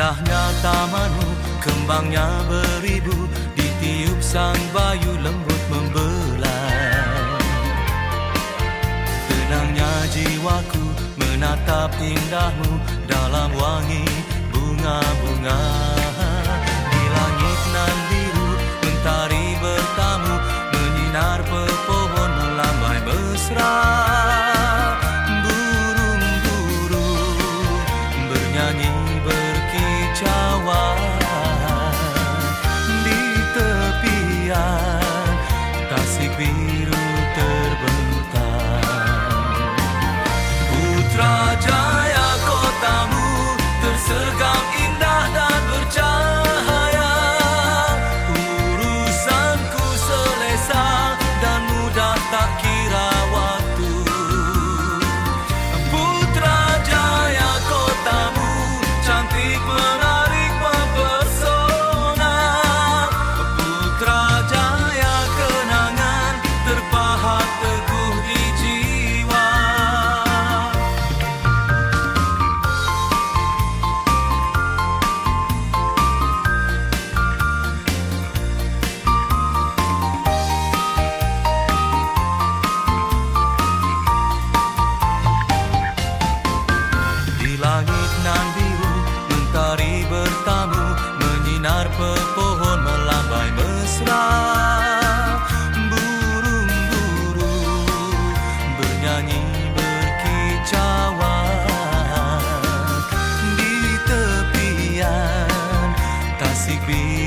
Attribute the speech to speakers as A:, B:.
A: Indahnya tamanmu, kembangnya beribu Ditiup sang bayu lembut membelai. Tenangnya jiwaku menatap indahmu Dalam wangi bunga-bunga. Be.